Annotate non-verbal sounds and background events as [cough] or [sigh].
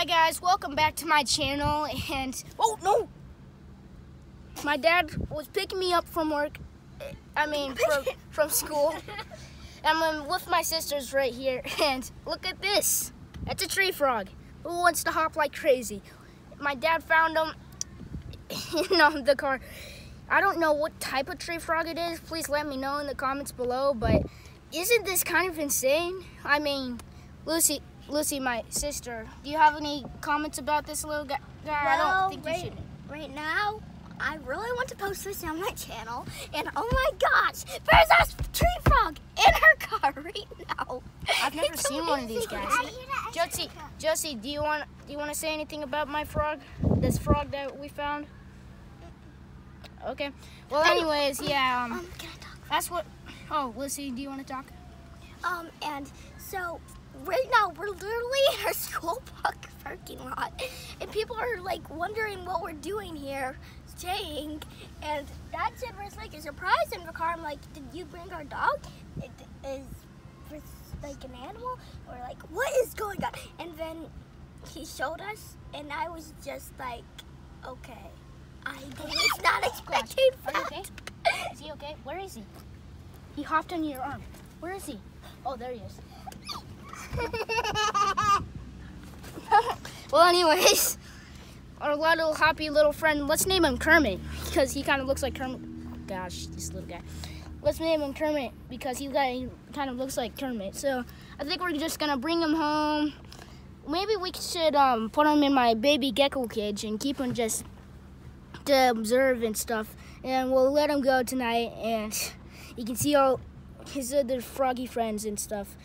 Hi guys, welcome back to my channel and oh no! My dad was picking me up from work, I mean from, from school. I'm with my sisters right here and look at this. That's a tree frog who wants to hop like crazy. My dad found him in um, the car. I don't know what type of tree frog it is. Please let me know in the comments below, but isn't this kind of insane? I mean, Lucy, Lucy, my sister, do you have any comments about this little guy? Well, I don't think right, you should. Right now, I really want to post this on my channel, and oh my gosh, there's a tree frog in her car [laughs] right now. I've never It's seen one of these guys. Josie, Josie, do you want do you want to say anything about my frog? This frog that we found? Okay. Well, anyways, yeah. Um, Um, can I talk? that's what. Oh, Lucy, do you want to talk? Um, and so right now we're literally in our [laughs] school park parking lot, and people are like wondering what we're doing here, staying. And Dad said there's like a surprise in the car. I'm like, did you bring our dog? It is like an animal, or like what is going on? And then he showed us, and I was just like, okay, I [laughs] was not [laughs] expecting Are you that. okay? Is he okay? Where is he? He hopped on your arm. Where is he? Oh, there he is. [laughs] well, anyways, our little happy little friend, let's name him Kermit because he kind of looks like Kermit. Gosh, this little guy. Let's name him Kermit because he, kind of looks like Kermit. So I think we're just gonna bring him home. Maybe we should um, put him in my baby gecko cage and keep him just to observe and stuff. And we'll let him go tonight, and you can see all his other froggy friends and stuff.